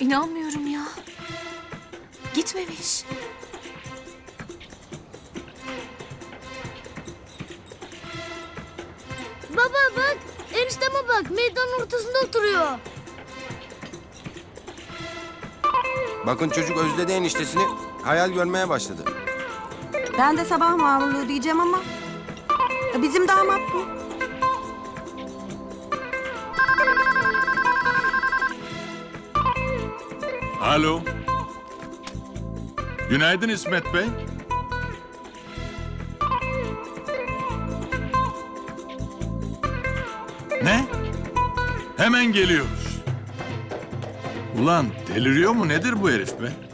İnanmıyorum ya. Gitmemiş. Baba bak enişteme bak meydanın ortasında oturuyor. Bakın çocuk özledi eniştesini. Hayal görmeye başladı. Ben de sabah mamurluğu diyeceğim ama bizim damat bu. Alo. Günaydın İsmet Bey. Ne? Hemen geliyoruz. Ulan deliriyor mu nedir bu herif be?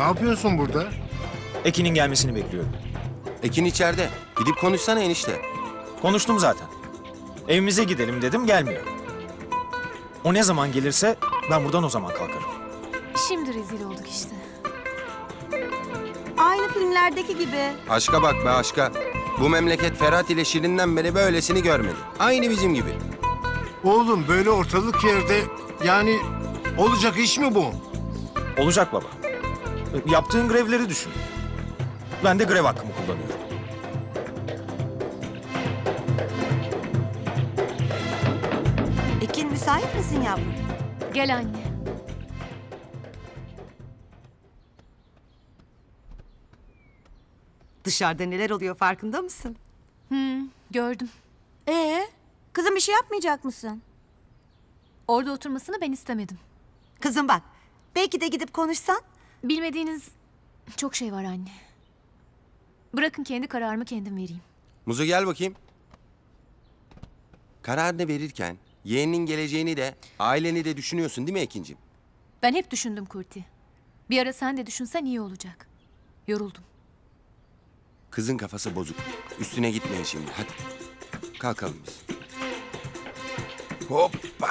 Ne yapıyorsun burada? Ekin'in gelmesini bekliyorum. Ekin içeride. Gidip konuşsana enişte. Konuştum zaten. Evimize gidelim dedim gelmiyor. O ne zaman gelirse ben buradan o zaman kalkarım. Şimdi rezil olduk işte. Aynı filmlerdeki gibi. Aşka bak be aşka. Bu memleket Ferhat ile Şirin'den beri böylesini görmedi. Aynı bizim gibi. Oğlum böyle ortalık yerde yani olacak iş mi bu? Olacak baba. Yaptığın grevleri düşün. Ben de grev hakkımı kullanıyorum. Ekin müsait misin yavrum? Gel anne. Dışarıda neler oluyor farkında mısın? Gördüm. Ee, kızım bir şey yapmayacak mısın? Orada oturmasını ben istemedim. Kızım bak, belki de gidip konuşsan. Bilmediğiniz çok şey var anne. Bırakın kendi kararımı kendim vereyim. Muzu gel bakayım. Kararını verirken yeğeninin geleceğini de aileni de düşünüyorsun değil mi Ekin'cim? Ben hep düşündüm Kurti. Bir ara sen de düşünsen iyi olacak. Yoruldum. Kızın kafası bozuk. Üstüne gitmeyin şimdi hadi. Kalkalım biz. Hoppa.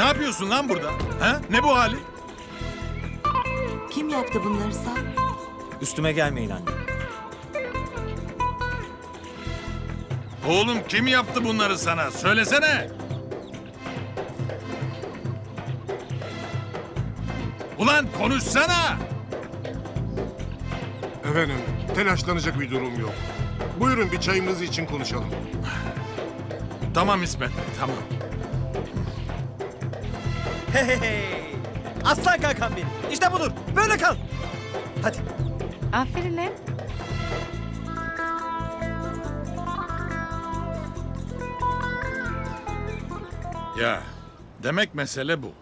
Ne yapıyorsun lan burada? Ha? Ne bu hali? kim yaptı bunları Sarp? Üstüme gelmeyin anne. Oğlum kim yaptı bunları sana? Söylesene. Ulan konuşsana. Efendim telaşlanacak bir durum yok. Buyurun bir çayımız için konuşalım. Tamam İsmet Bey tamam. Hey hey hey. Aslan kankam benim. İşte budur. Böyle kal. Hadi. Aferin lan. Ya demek mesele bu.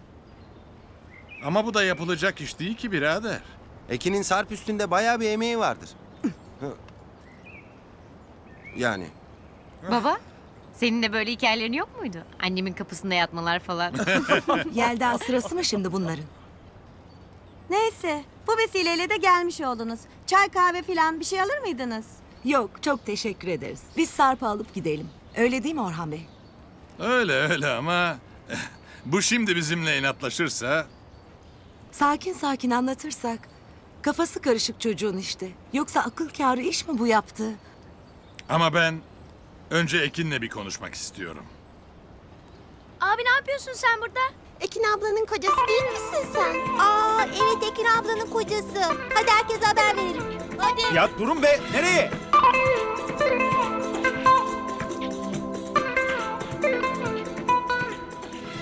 Ama bu da yapılacak iş değil ki birader. Ekin'in Sarp üstünde bayağı bir emeği vardır. Yani Baba, senin de böyle hikayelerin yok muydu? Annemin kapısında yatmalar falan. Yelda sırası mı şimdi bunların? Neyse, bu vesileyle de gelmiş oldunuz. Çay kahve falan bir şey alır mıydınız? Yok, çok teşekkür ederiz. Biz Sarp'ı alıp gidelim. Öyle değil mi Orhan Bey? Öyle öyle ama bu şimdi bizimle inatlaşırsa Sakin sakin anlatırsak. Kafası karışık çocuğun işte. Yoksa akıl kârı iş mi bu yaptı? ama ben önce Ekin'le bir konuşmak istiyorum. Abi ne yapıyorsun sen burada? Ekin ablanın kocası değil misin sen? Aa, evet Ekin ablanın kocası. Hadi herkese haber verelim. Hadi. Ya durun be. Nereye?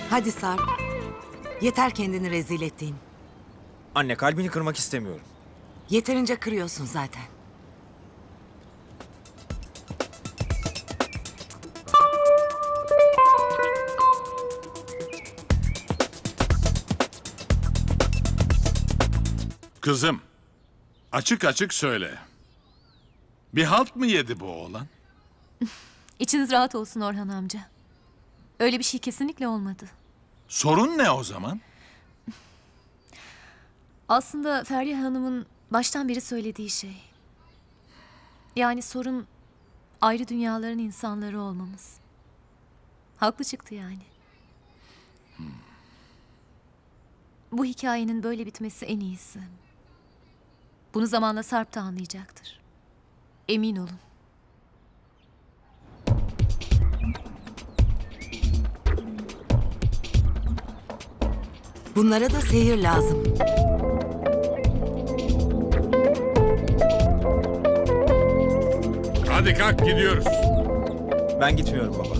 Hadi Sarp. Yeter kendini rezil ettiğin. Anne kalbini kırmak istemiyorum. Yeterince kırıyorsun zaten. Kızım, açık açık söyle. Bir halt mı yedi bu oğlan? İçiniz rahat olsun Orhan amca. Öyle bir şey kesinlikle olmadı. Sorun ne o zaman? Aslında Feriha Hanım'ın baştan beri söylediği şey. Yani sorun ayrı dünyaların insanları olmamız. Haklı çıktı yani. Bu hikayenin böyle bitmesi en iyisi. Bunu zamanla Sarp da anlayacaktır. Emin olun. Bunlara da seyir lazım. Hadi kalk gidiyoruz. Ben gitmiyorum baba.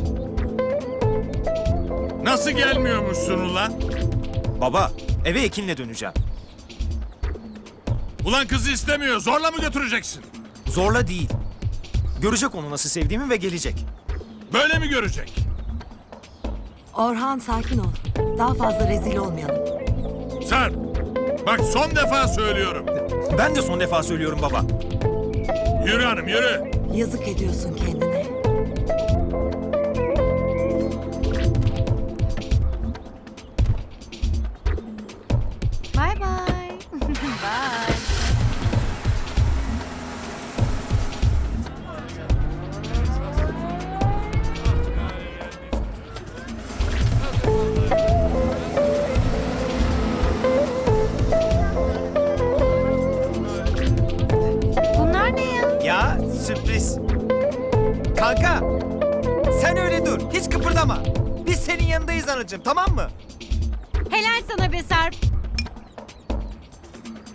Nasıl gelmiyormuşsun ulan? Baba, eve Ekin'le döneceğim. Ulan kızı istemiyor. Zorla mı götüreceksin? Zorla değil. Görecek onu nasıl sevdiğimi ve gelecek. Böyle mi görecek? Orhan sakin ol. Daha fazla rezil olmayalım. Sen! Bak son defa söylüyorum. Ben de son defa söylüyorum baba. Yürü hanım yürü. Yazık ediyorsun kendine. Sürpriz. Kanka, sen öyle dur. Hiç kıpırdama. Biz senin yanındayız anacığım, tamam mı? Helal sana be Sarp.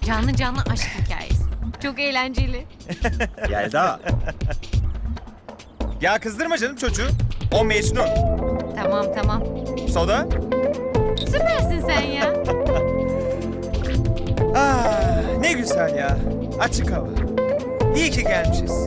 Canlı canlı aşk hikayesi. Çok eğlenceli. Yelda. ya kızdırma canım çocuğu. O Mecnun. Tamam tamam. Soda? Süpersin sen ya. Ah, ne güzel ya. Açık hava. İyi ki gelmişiz.